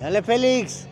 Dale, Félix.